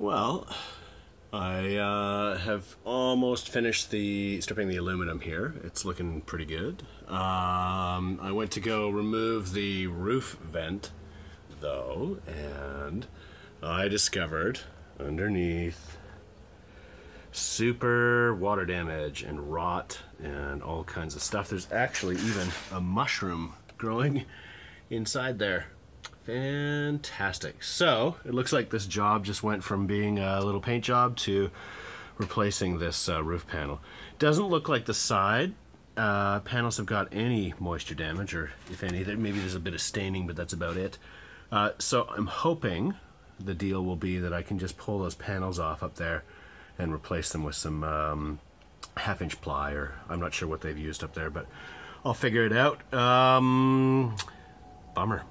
Well, I uh, have almost finished the stripping the aluminum here. It's looking pretty good. Um, I went to go remove the roof vent though, and I discovered underneath super water damage and rot and all kinds of stuff. There's actually even a mushroom growing inside there. Fantastic. So it looks like this job just went from being a little paint job to replacing this uh, roof panel. Doesn't look like the side uh, panels have got any moisture damage, or if any, maybe there's a bit of staining, but that's about it. Uh, so I'm hoping the deal will be that I can just pull those panels off up there and replace them with some um, half inch ply, or I'm not sure what they've used up there, but I'll figure it out. Um, bummer.